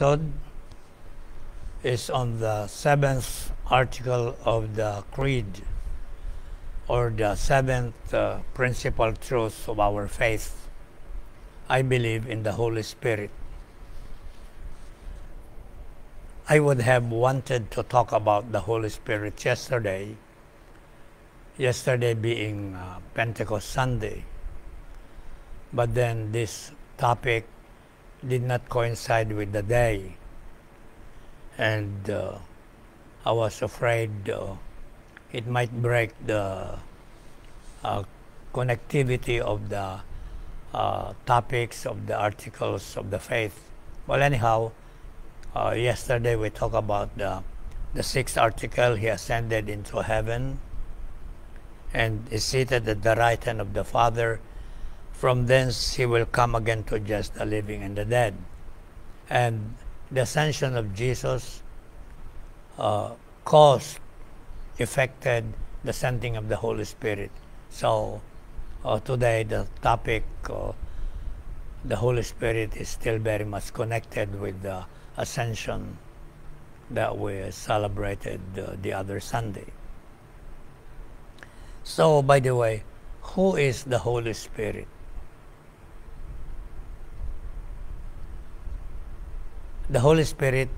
episode is on the seventh article of the Creed, or the seventh uh, principal truth of our faith. I believe in the Holy Spirit. I would have wanted to talk about the Holy Spirit yesterday, yesterday being uh, Pentecost Sunday, but then this topic did not coincide with the day and uh, I was afraid uh, it might break the uh, connectivity of the uh, topics of the articles of the faith. Well, anyhow, uh, yesterday we talked about the, the sixth article, he ascended into heaven and is seated at the right hand of the Father. From thence he will come again to judge the living and the dead. And the ascension of Jesus uh, caused, affected the sending of the Holy Spirit. So uh, today the topic, uh, the Holy Spirit is still very much connected with the ascension that we celebrated uh, the other Sunday. So, by the way, who is the Holy Spirit? The Holy Spirit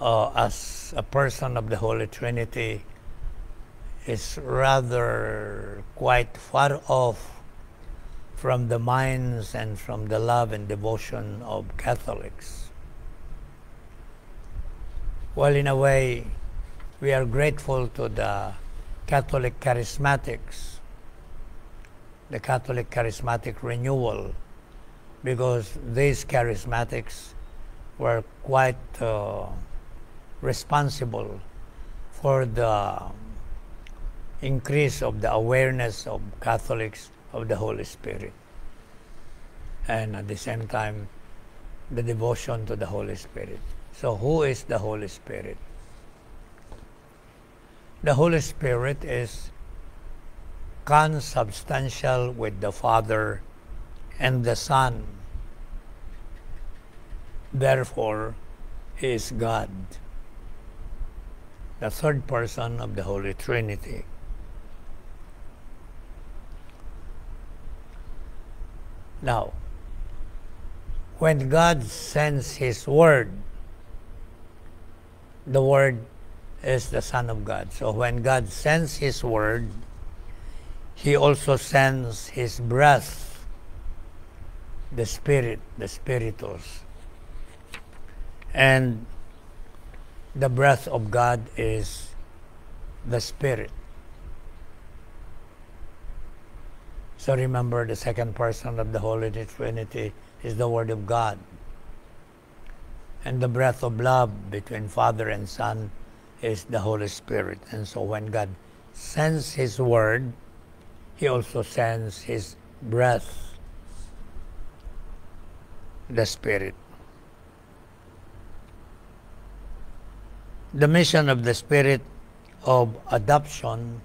uh, as a person of the Holy Trinity is rather quite far off from the minds and from the love and devotion of Catholics. Well, in a way, we are grateful to the Catholic charismatics, the Catholic charismatic renewal, because these charismatics were quite uh, responsible for the increase of the awareness of Catholics of the Holy Spirit. And at the same time, the devotion to the Holy Spirit. So, who is the Holy Spirit? The Holy Spirit is consubstantial with the Father and the Son Therefore, is God, the third person of the Holy Trinity. Now, when God sends His Word, the Word is the Son of God. So when God sends His Word, He also sends His breath, the Spirit, the Spiritus. And the breath of God is the Spirit. So remember, the second person of the Holy Trinity is the Word of God. And the breath of love between Father and Son is the Holy Spirit. And so when God sends His Word, He also sends His breath, the Spirit. The mission of the spirit of adoption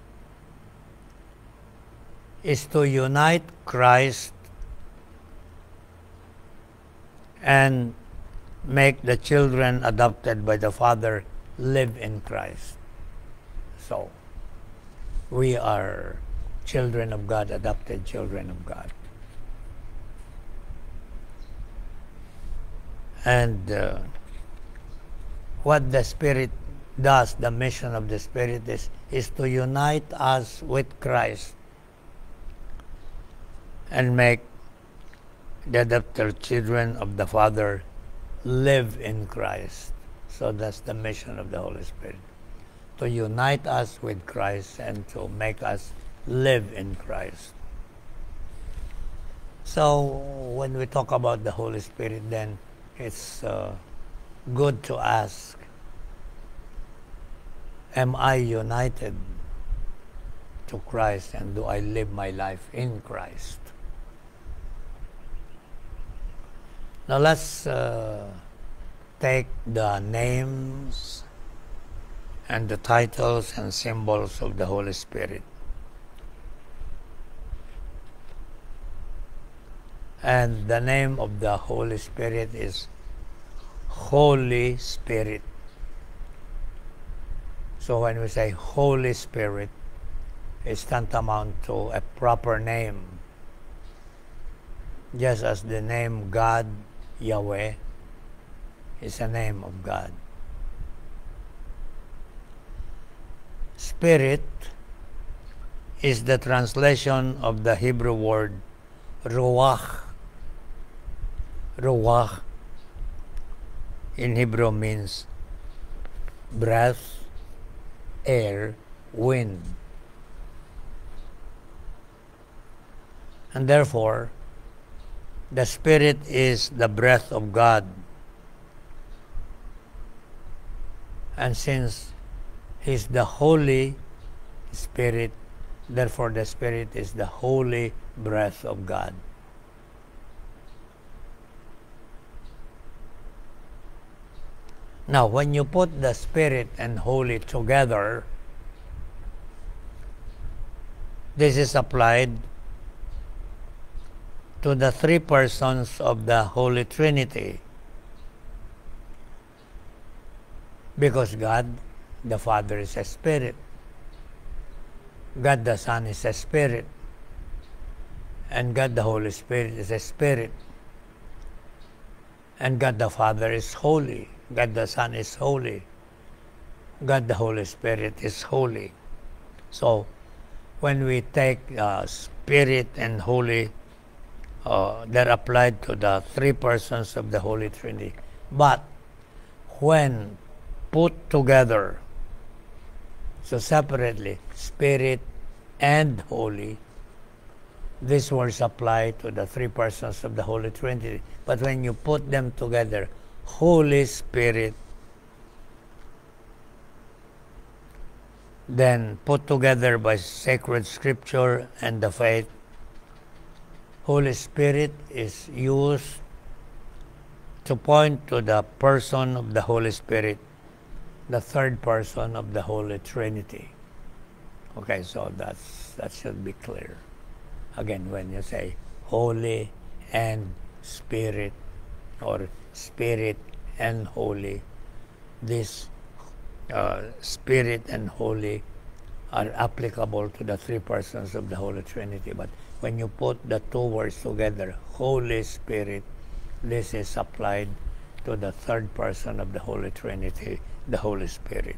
is to unite Christ and make the children adopted by the Father live in Christ. So, we are children of God, adopted children of God. And uh, what the Spirit does, the mission of the Spirit is, is to unite us with Christ and make the adopted children of the Father live in Christ. So that's the mission of the Holy Spirit to unite us with Christ and to make us live in Christ. So when we talk about the Holy Spirit, then it's uh, good to ask Am I united to Christ and do I live my life in Christ? Now let's uh, take the names and the titles and symbols of the Holy Spirit. And the name of the Holy Spirit is Holy Spirit. So when we say Holy Spirit, it's tantamount to a proper name. Just as the name God, Yahweh, is a name of God. Spirit is the translation of the Hebrew word ruach. Ruach in Hebrew means breath, air, wind. And therefore, the Spirit is the breath of God. And since He's the Holy Spirit, therefore the Spirit is the holy breath of God. Now, when you put the Spirit and Holy together, this is applied to the three persons of the Holy Trinity. Because God, the Father, is a Spirit. God the Son is a Spirit. And God the Holy Spirit is a Spirit. And God the Father is holy. God the Son is holy. God the Holy Spirit is holy. So, when we take uh, Spirit and Holy, uh, they're applied to the three persons of the Holy Trinity. But when put together, so separately, Spirit and Holy, these words apply to the three persons of the Holy Trinity. But when you put them together, Holy Spirit, then put together by sacred scripture and the faith, Holy Spirit is used to point to the person of the Holy Spirit, the third person of the Holy Trinity. Okay, so that's that should be clear. Again, when you say Holy and Spirit or Spirit and Holy. This uh, Spirit and Holy are applicable to the three persons of the Holy Trinity. But when you put the two words together, Holy Spirit, this is applied to the third person of the Holy Trinity, the Holy Spirit.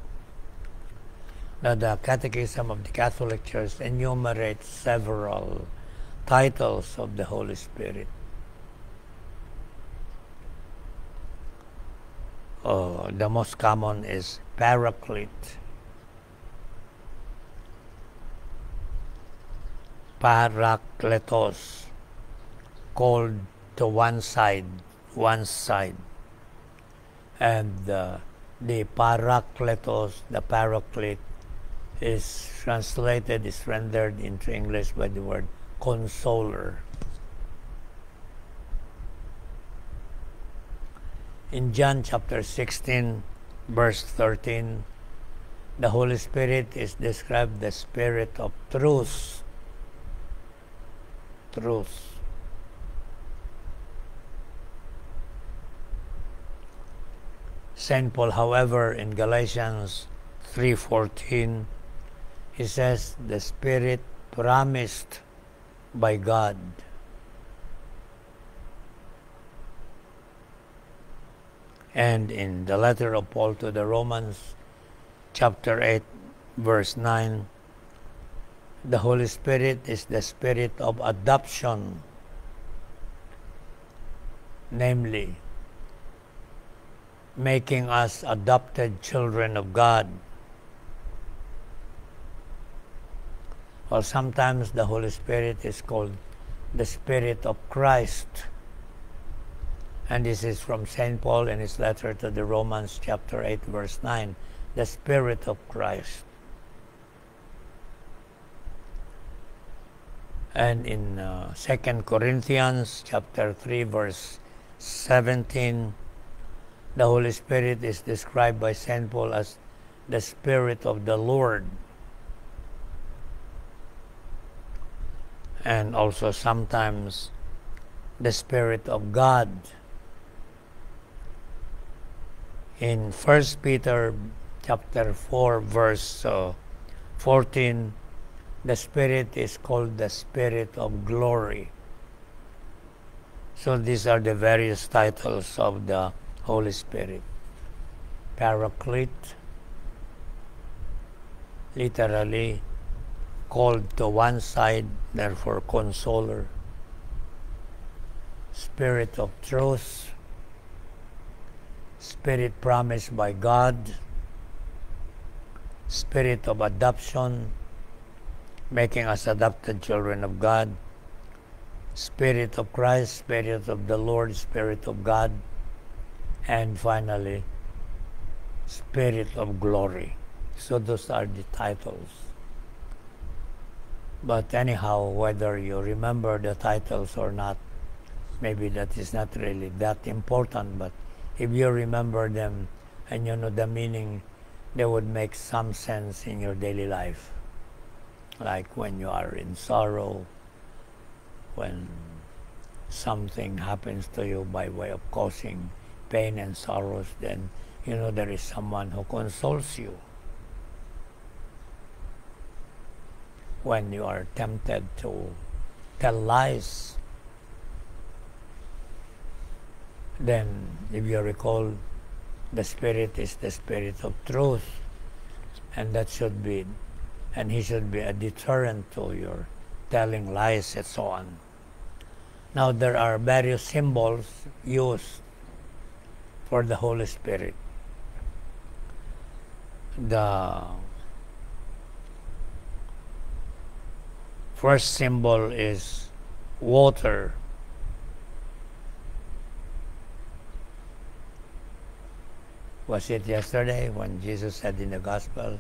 Now, the Catechism of the Catholic Church enumerates several titles of the Holy Spirit. Uh, the most common is paraclete. Parakletos, called to one side, one side. And uh, the parakletos, the paraclete, is translated, is rendered into English by the word consoler. In John chapter 16, verse 13, the Holy Spirit is described the Spirit of truth. Truth. St. Paul, however, in Galatians 3:14, he says the Spirit promised by God. And in the letter of Paul to the Romans, chapter 8, verse 9, the Holy Spirit is the spirit of adoption, namely, making us adopted children of God. Or sometimes the Holy Spirit is called the Spirit of Christ and this is from St. Paul in his letter to the Romans, chapter 8, verse 9 the Spirit of Christ. And in uh, 2 Corinthians, chapter 3, verse 17, the Holy Spirit is described by St. Paul as the Spirit of the Lord. And also sometimes the Spirit of God. In 1 Peter chapter 4 verse uh, 14 the spirit is called the spirit of glory. So these are the various titles of the holy spirit. Paraclete literally called to one side therefore consoler. Spirit of truth spirit promised by God, spirit of adoption, making us adopted children of God, spirit of Christ, spirit of the Lord, spirit of God, and finally, spirit of glory. So those are the titles. But anyhow, whether you remember the titles or not, maybe that is not really that important, but if you remember them and you know the meaning, they would make some sense in your daily life. Like when you are in sorrow, when something happens to you by way of causing pain and sorrows, then you know there is someone who consoles you. When you are tempted to tell lies, then if you recall, the Spirit is the Spirit of truth, and that should be, and He should be a deterrent to your telling lies and so on. Now, there are various symbols used for the Holy Spirit. The first symbol is water was it yesterday when Jesus said in the gospel,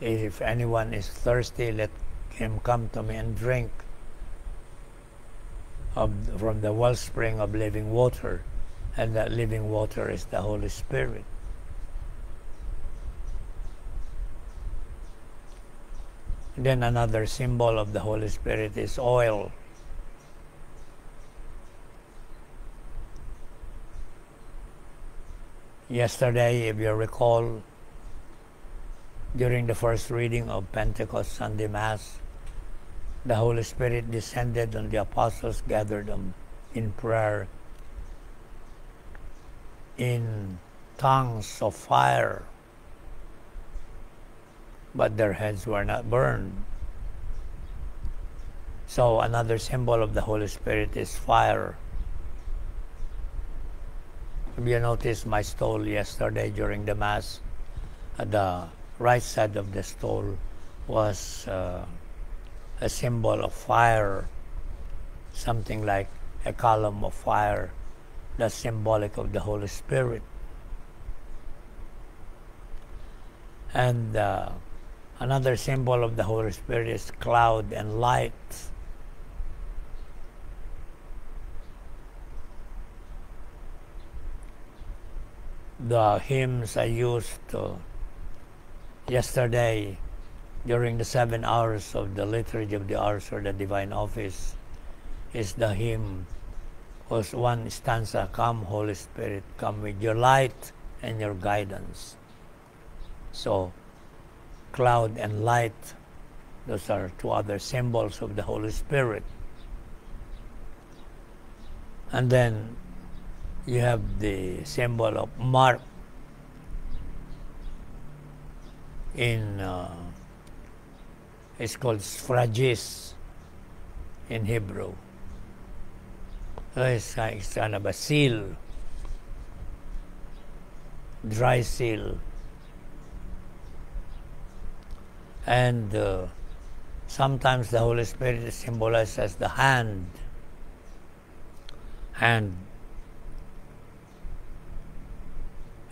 If anyone is thirsty, let him come to me and drink of, from the wellspring of living water. And that living water is the Holy Spirit. Then another symbol of the Holy Spirit is oil. Yesterday, if you recall, during the first reading of Pentecost Sunday Mass, the Holy Spirit descended on the apostles, gathered them in prayer in tongues of fire, but their heads were not burned. So, another symbol of the Holy Spirit is fire. You noticed my stole yesterday during the Mass, the right side of the stole was uh, a symbol of fire, something like a column of fire that's symbolic of the Holy Spirit. And uh, another symbol of the Holy Spirit is cloud and light. The hymns I used yesterday during the seven hours of the liturgy of the hours or the divine office is the hymn was one stanza come holy spirit come with your light and your guidance. So cloud and light those are two other symbols of the holy spirit. And then you have the symbol of mark in uh, it's called sphragis in Hebrew. It's, it's kind of a seal, dry seal. And uh, sometimes the Holy Spirit is symbolized as the hand. Hand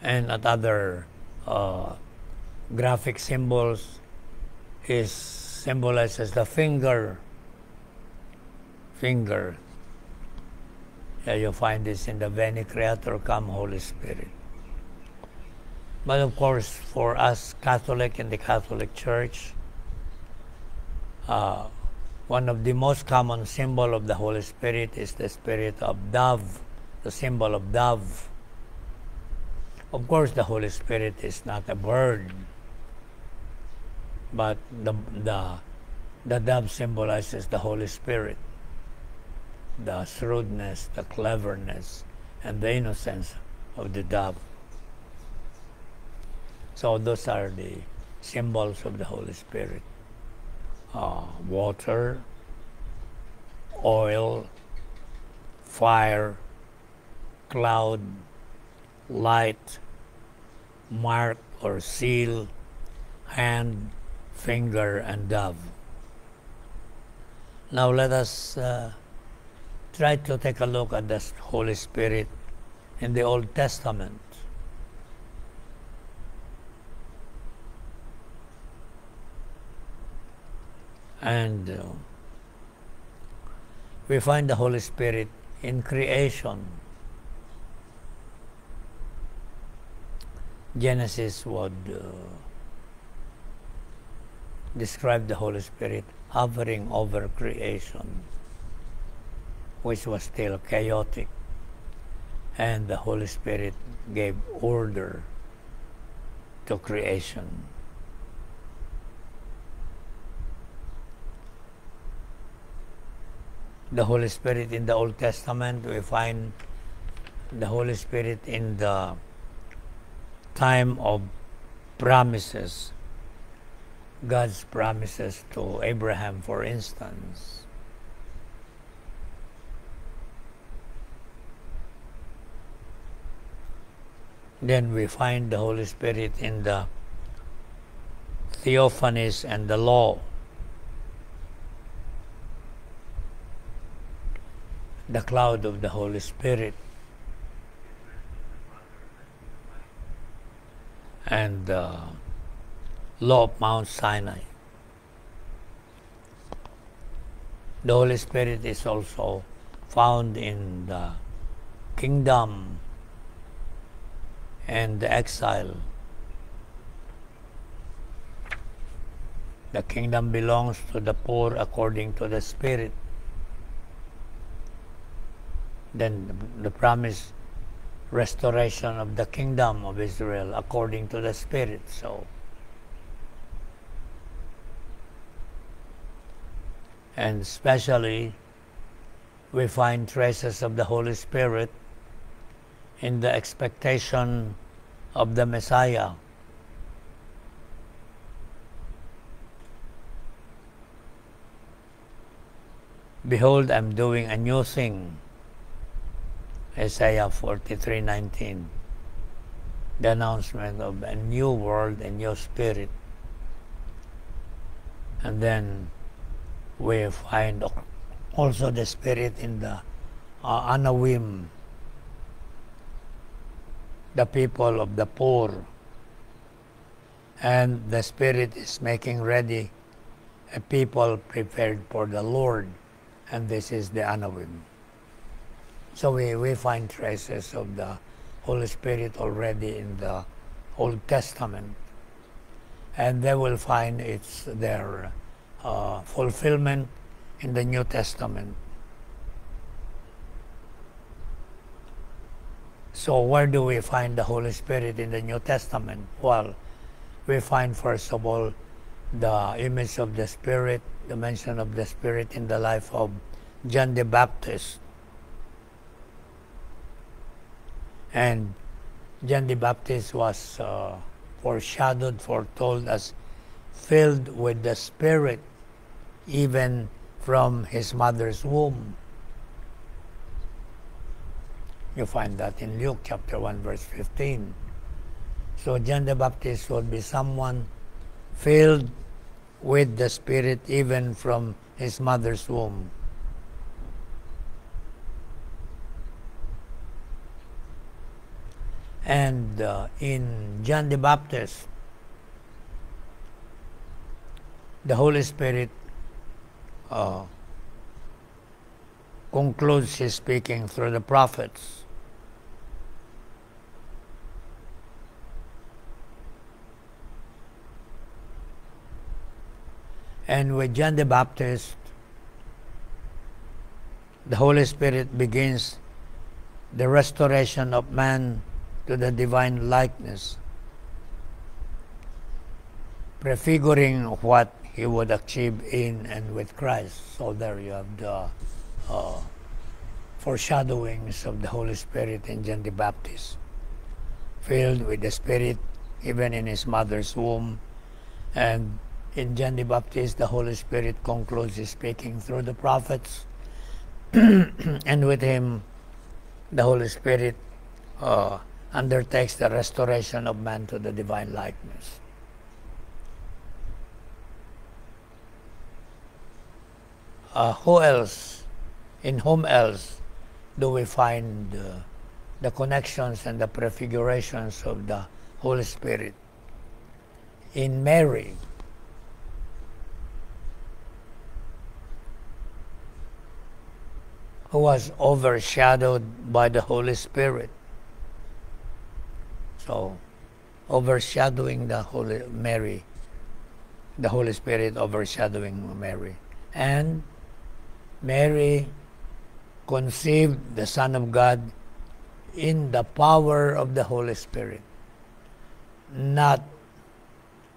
and at other uh, graphic symbols is symbolized as the finger. Finger. Yeah, you find this in the Veni Creator Come Holy Spirit. But of course, for us Catholic in the Catholic Church, uh, one of the most common symbol of the Holy Spirit is the spirit of dove, the symbol of dove Of course, the Holy Spirit is not a bird, but the, the, the dove symbolizes the Holy Spirit, the shrewdness, the cleverness, and the innocence of the dove. So those are the symbols of the Holy Spirit. Uh, water, oil, fire, cloud, light, mark or seal, hand, finger, and dove. Now let us uh, try to take a look at the Holy Spirit in the Old Testament. And uh, we find the Holy Spirit in creation. Genesis would uh, describe the Holy Spirit hovering over creation, which was still chaotic, and the Holy Spirit gave order to creation. The Holy Spirit in the Old Testament, we find the Holy Spirit in the time of promises, God's promises to Abraham, for instance. Then we find the Holy Spirit in the theophanies and the law. The cloud of the Holy Spirit. And the law of Mount Sinai. The Holy Spirit is also found in the kingdom and the exile. The kingdom belongs to the poor according to the Spirit. Then the promise restoration of the kingdom of Israel according to the Spirit. So, and especially we find traces of the Holy Spirit in the expectation of the Messiah. Behold, I'm doing a new thing Isaiah 43:19 the announcement of a new world a new spirit. And then we find also the spirit in the uh, Anawim. The people of the poor. And the spirit is making ready a people prepared for the Lord. And this is the Anawim so we, we find traces of the Holy Spirit already in the Old Testament. And they will find its their uh, fulfillment in the New Testament. So where do we find the Holy Spirit in the New Testament? Well, we find first of all the image of the Spirit, the mention of the Spirit in the life of John the Baptist And John the Baptist was uh, foreshadowed, foretold as filled with the Spirit even from his mother's womb. You find that in Luke chapter 1, verse 15. So John the Baptist would be someone filled with the Spirit even from his mother's womb. And uh, in John the Baptist, the Holy Spirit uh, concludes his speaking through the prophets. And with John the Baptist, the Holy Spirit begins the restoration of man to the divine likeness, prefiguring what he would achieve in and with Christ. So there you have the uh, foreshadowings of the Holy Spirit in John the Baptist, filled with the Spirit even in his mother's womb. And in John the Baptist, the Holy Spirit concludes his speaking through the prophets, and with him, the Holy Spirit uh, undertakes the restoration of man to the divine likeness. Uh, who else, in whom else do we find uh, the connections and the prefigurations of the Holy Spirit? In Mary. Who was overshadowed by the Holy Spirit. So, overshadowing the Holy Mary, the Holy Spirit overshadowing Mary. And Mary conceived the Son of God in the power of the Holy Spirit, not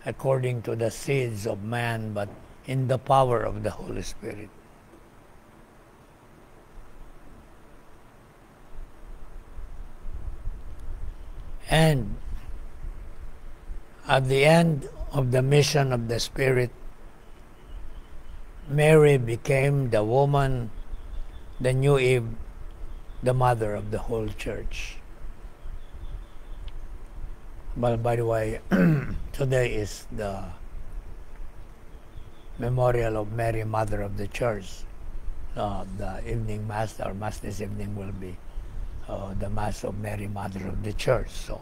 according to the seeds of man, but in the power of the Holy Spirit. And at the end of the mission of the Spirit, Mary became the woman, the new Eve, the mother of the whole church. Well, by the way, today is the memorial of Mary, Mother of the Church. Uh, the evening mass, our mass this evening will be uh, the Mass of Mary, Mother of the Church. So,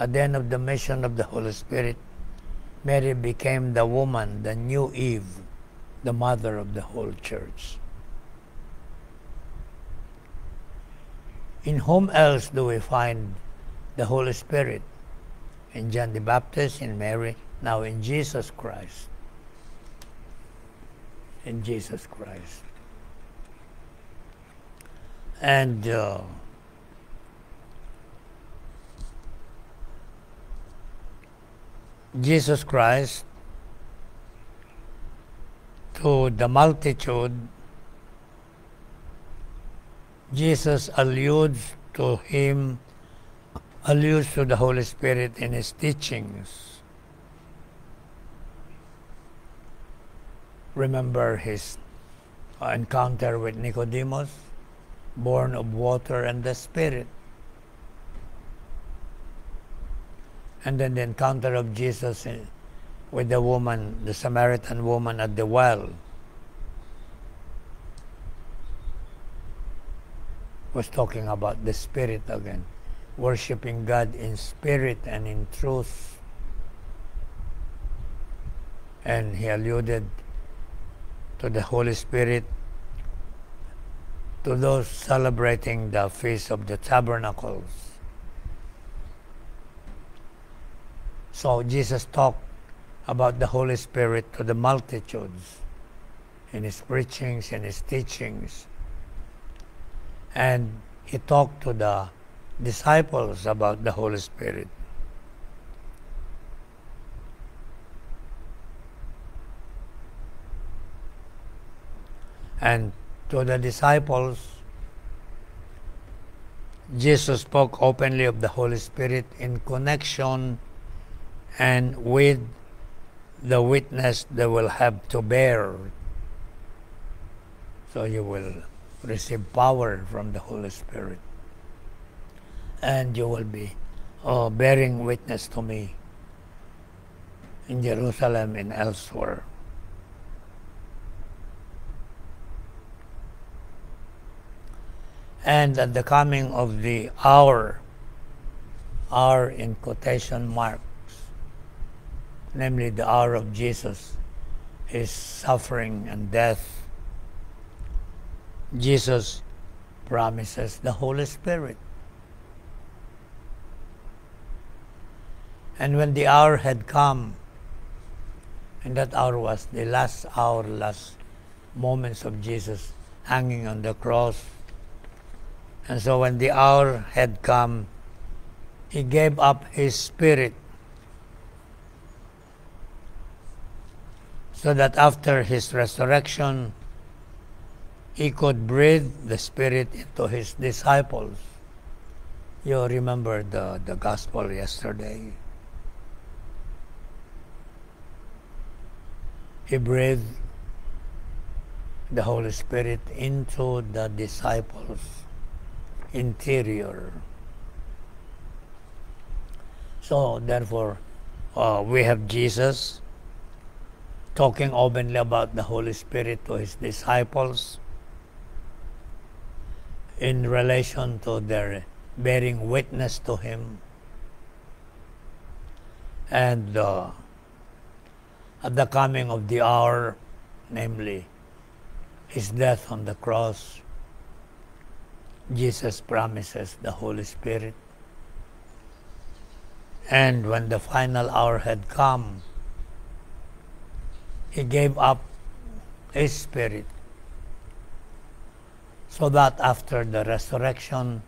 at the end of the mission of the Holy Spirit, Mary became the woman, the new Eve, the mother of the whole church. In whom else do we find the Holy Spirit? In John the Baptist, in Mary, now in Jesus Christ. In Jesus Christ. And uh, Jesus Christ to the multitude, Jesus alludes to him, alludes to the Holy Spirit in his teachings. Remember his encounter with Nicodemus, born of water and the Spirit. And then the encounter of Jesus with the woman, the Samaritan woman at the well. Was talking about the Spirit again, worshiping God in spirit and in truth. And he alluded to the Holy Spirit to those celebrating the Feast of the Tabernacles. So Jesus talked about the Holy Spirit to the multitudes in his preachings and his teachings. And he talked to the disciples about the Holy Spirit. And to the disciples, Jesus spoke openly of the Holy Spirit in connection and with the witness they will have to bear. So you will receive power from the Holy Spirit. And you will be uh, bearing witness to me in Jerusalem and elsewhere. And at the coming of the hour, hour in quotation mark, namely the hour of Jesus, his suffering and death, Jesus promises the Holy Spirit. And when the hour had come, and that hour was the last hour, last moments of Jesus hanging on the cross. And so when the hour had come, He gave up His Spirit so that after His resurrection, He could breathe the Spirit into His disciples. You remember the, the gospel yesterday. He breathed the Holy Spirit into the disciples' interior. So, therefore, uh, we have Jesus talking openly about the Holy Spirit to his disciples in relation to their bearing witness to him. And uh, at the coming of the hour, namely his death on the cross, Jesus promises the Holy Spirit. And when the final hour had come, he gave up his spirit so that after the resurrection,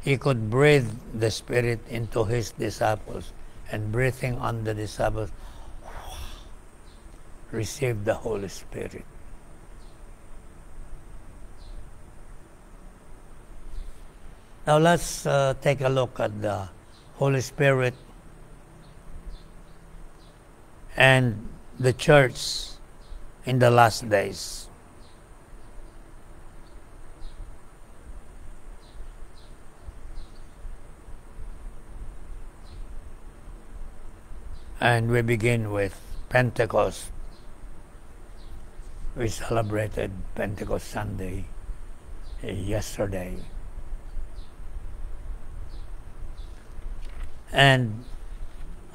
he could breathe the spirit into his disciples and breathing on the disciples, receive the Holy Spirit. Now let's uh, take a look at the Holy Spirit and the church in the last days. And we begin with Pentecost. We celebrated Pentecost Sunday eh, yesterday. And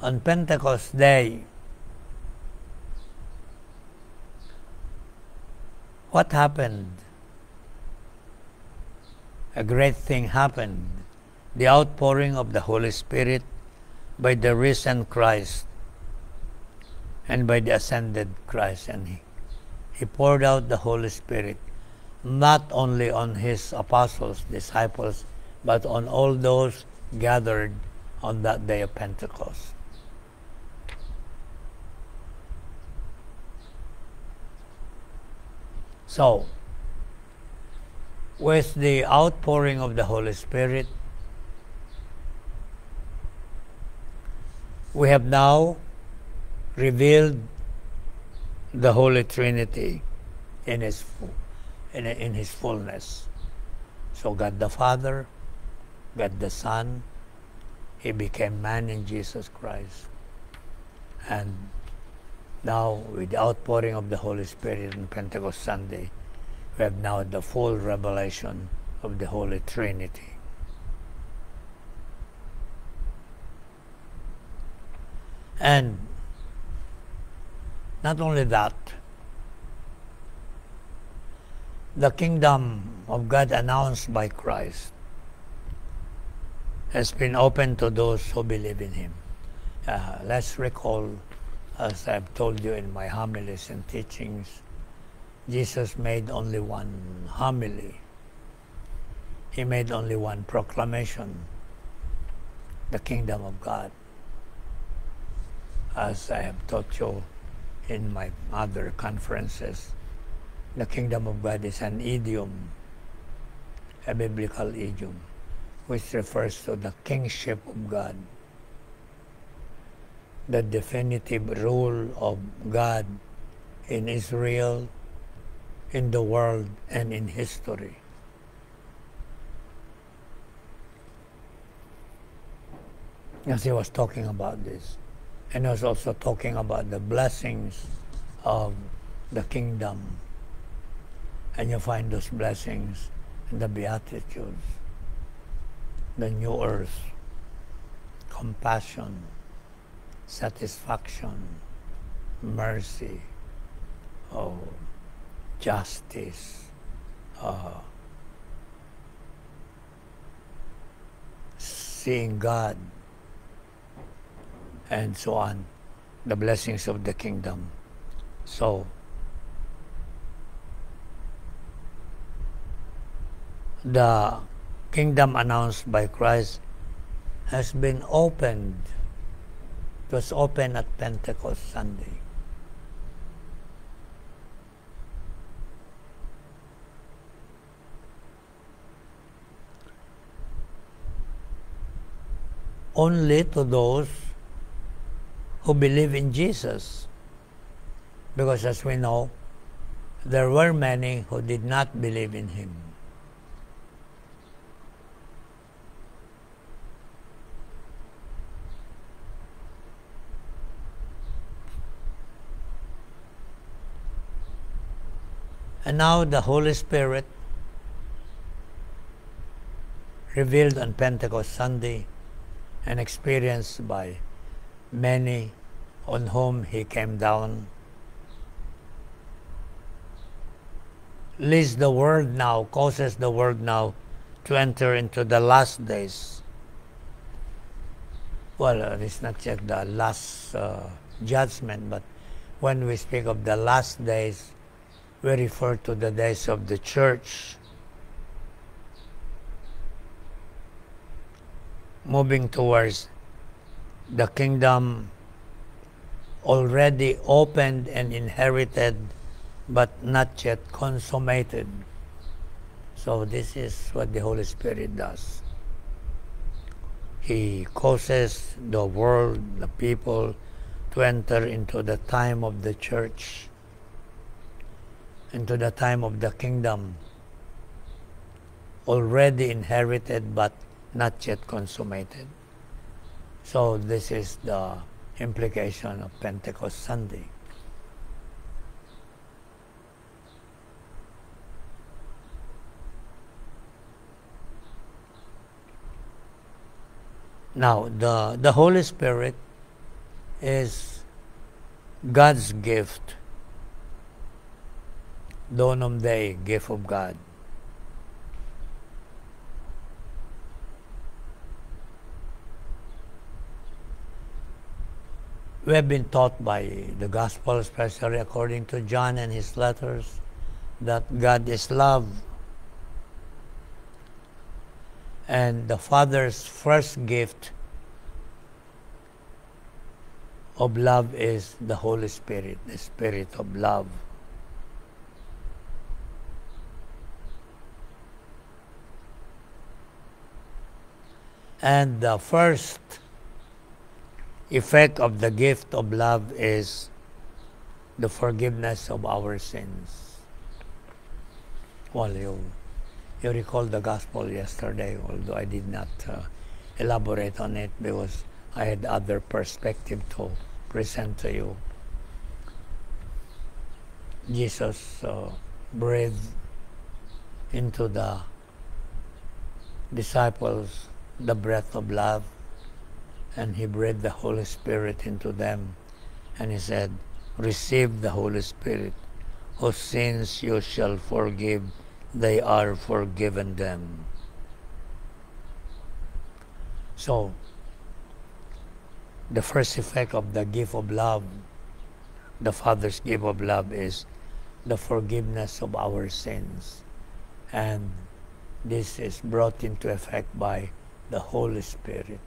on Pentecost Day, what happened? A great thing happened the outpouring of the Holy Spirit by the risen Christ and by the ascended Christ. And he, he poured out the Holy Spirit not only on his apostles, disciples, but on all those gathered on that day of Pentecost. So, with the outpouring of the Holy Spirit, we have now revealed the Holy Trinity in His in, in His fullness. So God the Father, God the Son, he became man in Jesus Christ. And now, with the outpouring of the Holy Spirit on Pentecost Sunday, we have now the full revelation of the Holy Trinity. And not only that, the kingdom of God announced by Christ has been opened to those who believe in Him. Uh, let's recall, as I've told you in my homilies and teachings, Jesus made only one homily. He made only one proclamation the kingdom of God. As I have taught you in my other conferences, the kingdom of God is an idiom, a biblical idiom which refers to the kingship of God, the definitive rule of God in Israel, in the world, and in history. As he was talking about this, and he was also talking about the blessings of the kingdom. And you find those blessings in the Beatitudes the new earth, compassion, satisfaction, mercy, oh, justice, uh, seeing God, and so on, the blessings of the kingdom. So, the kingdom announced by Christ has been opened. Was opened at Pentecost Sunday. Only to those who believe in Jesus. Because as we know, there were many who did not believe in him. And now the Holy Spirit revealed on Pentecost Sunday and experienced by many on whom he came down. Leads the world now, causes the world now to enter into the last days. Well, uh, it's not yet the last uh, judgment, but when we speak of the last days, we refer to the days of the church. Moving towards the kingdom already opened and inherited, but not yet consummated. So, this is what the Holy Spirit does. He causes the world, the people, to enter into the time of the church, into the time of the kingdom, already inherited but not yet consummated. So this is the implication of Pentecost Sunday. Now, the, the Holy Spirit is God's gift. Donum Dei, gift of God. we have been taught by the gospel, especially according to John and his letters, that God is love. And the Father's first gift of love is the Holy Spirit, the Spirit of love. And the first effect of the gift of love is the forgiveness of our sins. Well, you, you recall the gospel yesterday, although I did not uh, elaborate on it because I had other perspective to present to you. Jesus uh, breathed into the disciples the breath of love and he breathed the Holy Spirit into them. And he said, Receive the Holy Spirit, whose sins you shall forgive, they are forgiven them. So, the first effect of the gift of love, the Father's gift of love, is the forgiveness of our sins. And this is brought into effect by the Holy Spirit.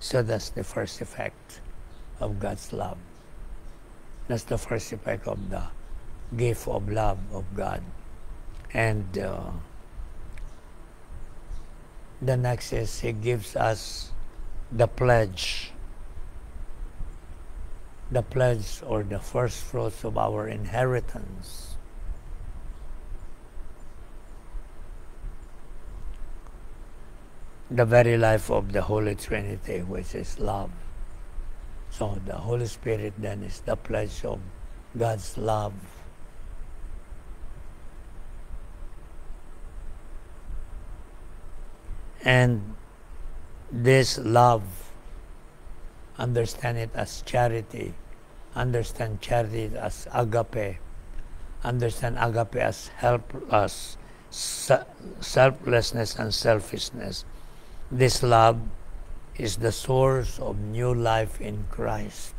So that's the first effect of God's love. That's the first effect of the gift of love of God. And uh, the next is He gives us the pledge. The pledge or the first fruits of our inheritance. the very life of the Holy Trinity, which is love. So the Holy Spirit then is the pledge of God's love. And this love, understand it as charity, understand charity as agape, understand agape as help us, selflessness and selfishness this love is the source of new life in Christ.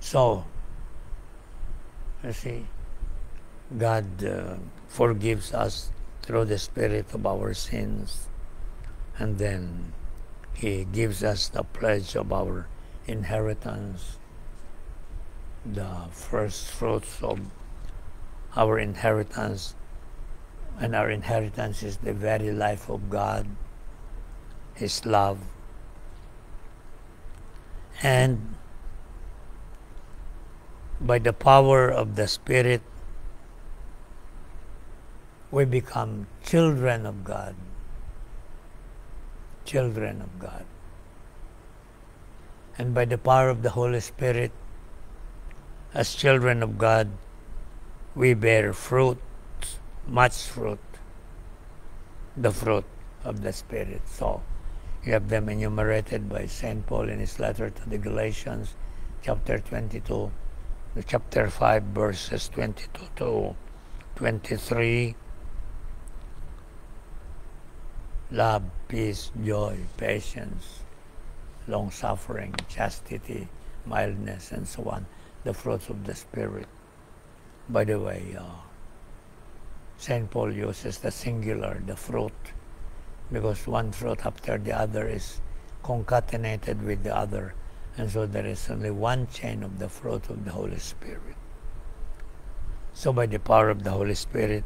So, you see, God uh, forgives us through the Spirit of our sins, and then He gives us the pledge of our inheritance, the first fruits of our inheritance, and our inheritance is the very life of God, His love. And by the power of the Spirit, we become children of God. Children of God. And by the power of the Holy Spirit, as children of God, we bear fruit, much fruit, the fruit of the Spirit. So, you have them enumerated by St. Paul in his letter to the Galatians, chapter 22, chapter 5, verses 22 to 23. Love, peace, joy, patience, long suffering, chastity, mildness, and so on, the fruits of the Spirit. By the way, uh, St. Paul uses the singular, the fruit, because one fruit after the other is concatenated with the other, and so there is only one chain of the fruit of the Holy Spirit. So, by the power of the Holy Spirit,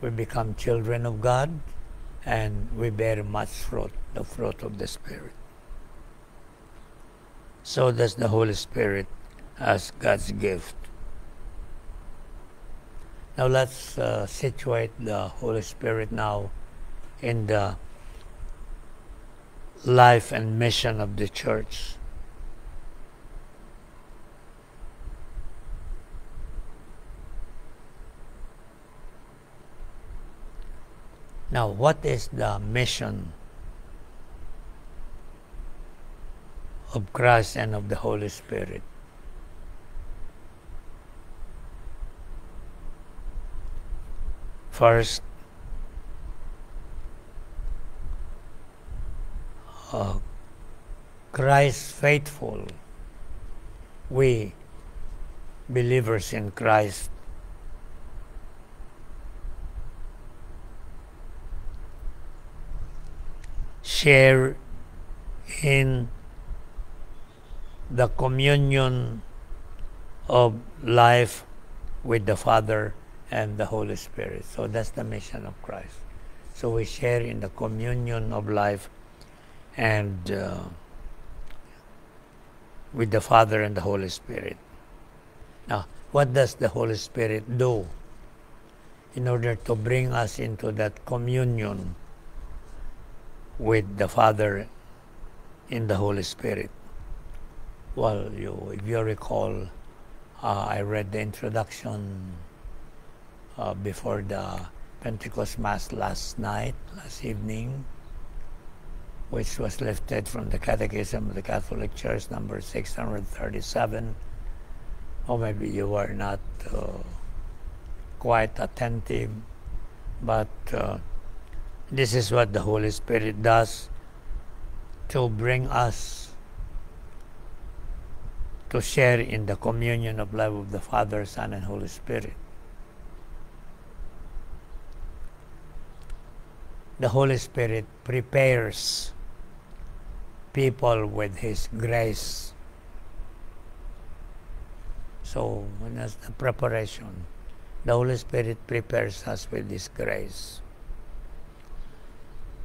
we become children of God and we bear much fruit, the fruit of the Spirit. So does the Holy Spirit as God's gift. Now let's uh, situate the Holy Spirit now in the life and mission of the church. Now, what is the mission of Christ and of the Holy Spirit? First, uh, Christ faithful. We believers in Christ share in the communion of life with the Father and the Holy Spirit. So that's the mission of Christ. So we share in the communion of life and uh, with the Father and the Holy Spirit. Now, what does the Holy Spirit do in order to bring us into that communion with the Father in the Holy Spirit? Well, you, if you recall, uh, I read the introduction uh, before the Pentecost Mass last night, last evening, which was lifted from the Catechism of the Catholic Church, number 637. Or maybe you were not uh, quite attentive, but uh, this is what the Holy Spirit does to bring us to share in the communion of love of the Father, Son, and Holy Spirit. the Holy Spirit prepares people with His grace. So, when as the preparation, the Holy Spirit prepares us with His grace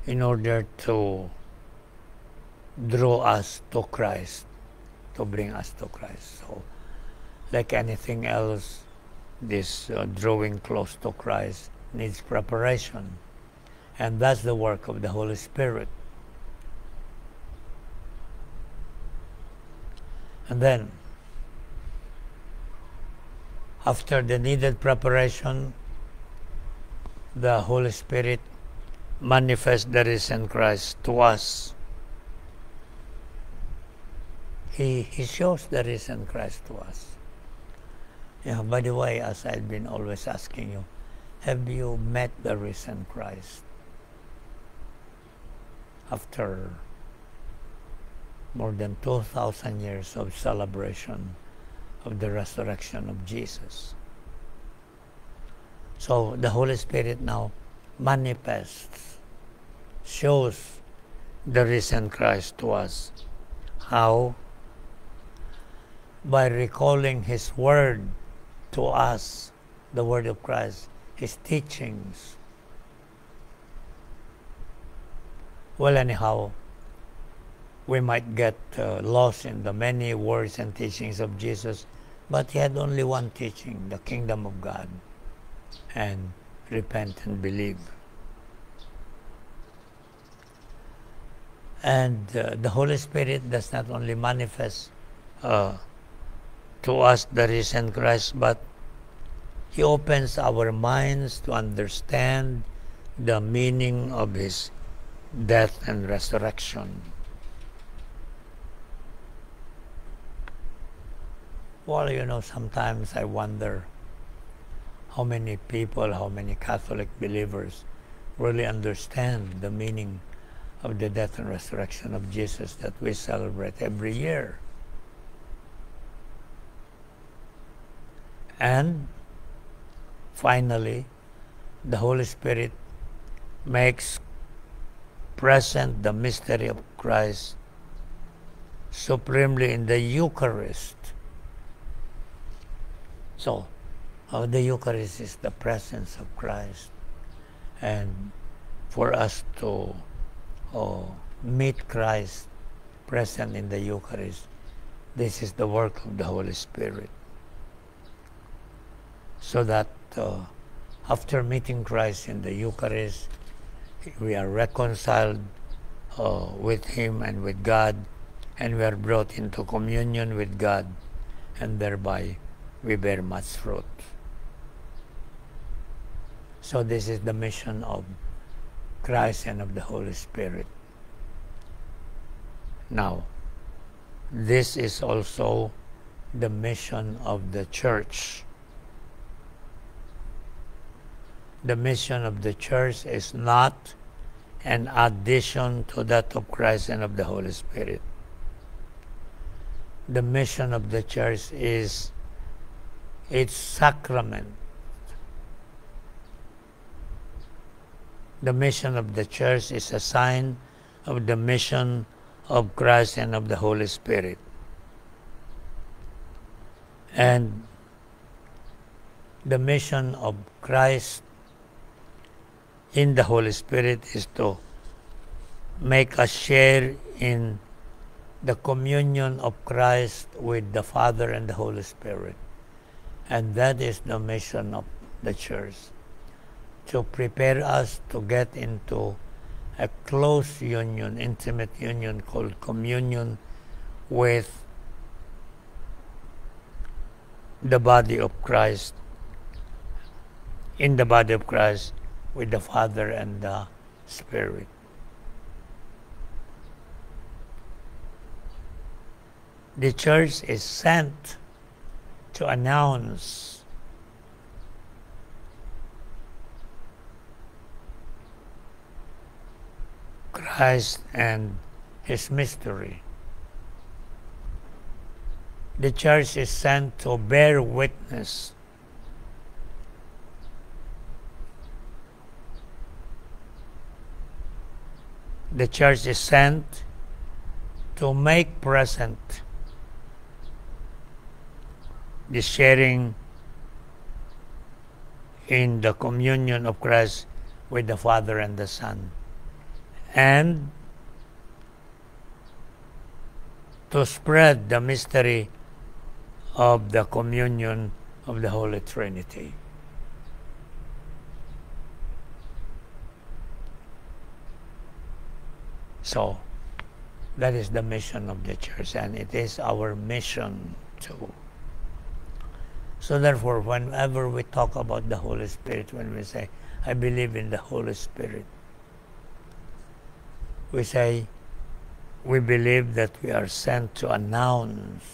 in order to draw us to Christ, to bring us to Christ. So, like anything else, this uh, drawing close to Christ needs preparation and that's the work of the Holy Spirit. And then, after the needed preparation, the Holy Spirit manifests the risen Christ to us. He, he shows the risen Christ to us. Yeah, by the way, as I've been always asking you, have you met the risen Christ? after more than 2,000 years of celebration of the resurrection of Jesus. So the Holy Spirit now manifests, shows the risen Christ to us. How? By recalling His Word to us, the Word of Christ, His teachings. Well, anyhow, we might get uh, lost in the many words and teachings of Jesus, but He had only one teaching the kingdom of God and repent and believe. And uh, the Holy Spirit does not only manifest uh, to us the risen Christ, but He opens our minds to understand the meaning of His death and resurrection. Well, you know, sometimes I wonder how many people, how many Catholic believers really understand the meaning of the death and resurrection of Jesus that we celebrate every year. And finally, the Holy Spirit makes present the mystery of Christ supremely in the Eucharist. So, uh, the Eucharist is the presence of Christ. And for us to or meet Christ present in the Eucharist. This is the work of the Holy Spirit. So that uh, after meeting Christ in the Eucharist, we are reconciled uh, with Him and with God, and we are brought into communion with God, and thereby we bear much fruit. So, this is the mission of Christ and of the Holy Spirit. Now, this is also the mission of the church. The mission of the church is not an addition to that of Christ and of the Holy Spirit. The mission of the church is its sacrament the mission of the church is a sign of the mission of Christ and of the Holy Spirit. And the mission of Christ in the Holy Spirit is to make us share in the communion of Christ with the Father and the Holy Spirit. And that is the mission of the church to prepare us to get into a close union, intimate union called communion with the body of Christ, in the body of Christ, with the Father and the Spirit. The church is sent to announce Christ and his mystery. The church is sent to bear witness the church is sent to make present the sharing in the communion of Christ with the Father and the Son and to spread the mystery of the communion of the Holy Trinity. So, that is the mission of the church, and it is our mission too. So, therefore, whenever we talk about the Holy Spirit, when we say, I believe in the Holy Spirit, we say, we believe that we are sent to announce,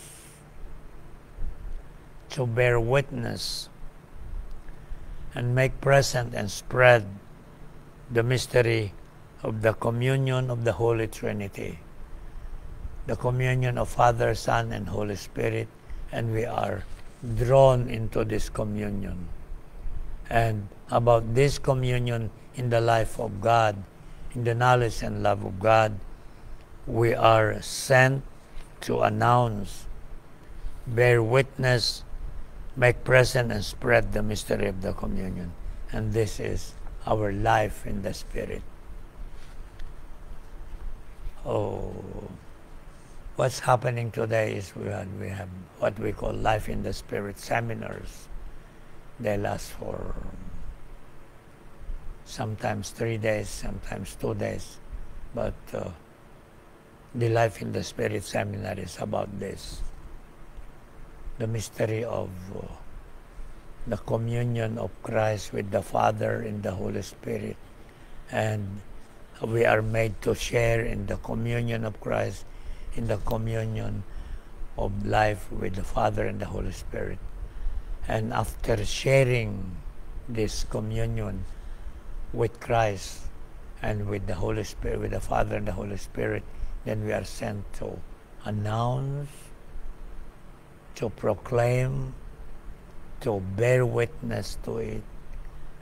to bear witness, and make present and spread the mystery of the communion of the Holy Trinity, the communion of Father, Son, and Holy Spirit, and we are drawn into this communion. And about this communion in the life of God, in the knowledge and love of God, we are sent to announce, bear witness, make present, and spread the mystery of the communion. And this is our life in the Spirit. Oh, what's happening today is we have, we have what we call Life in the Spirit seminars. They last for sometimes three days, sometimes two days. But uh, the Life in the Spirit seminar is about this the mystery of uh, the communion of Christ with the Father in the Holy Spirit. And we are made to share in the communion of Christ, in the communion of life with the Father and the Holy Spirit. And after sharing this communion with Christ and with the Holy Spirit, with the Father and the Holy Spirit, then we are sent to announce, to proclaim, to bear witness to it,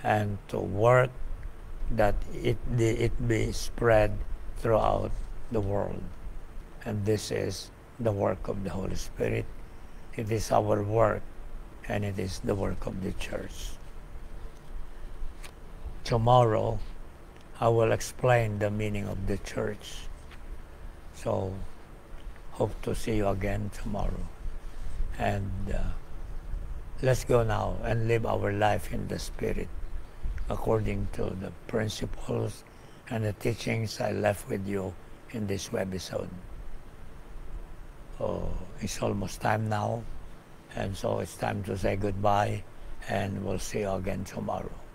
and to work that it, it be spread throughout the world. And this is the work of the Holy Spirit. It is our work, and it is the work of the church. Tomorrow, I will explain the meaning of the church. So, hope to see you again tomorrow. And uh, let's go now and live our life in the Spirit according to the principles and the teachings I left with you in this webisode. Oh, it's almost time now, and so it's time to say goodbye, and we'll see you again tomorrow.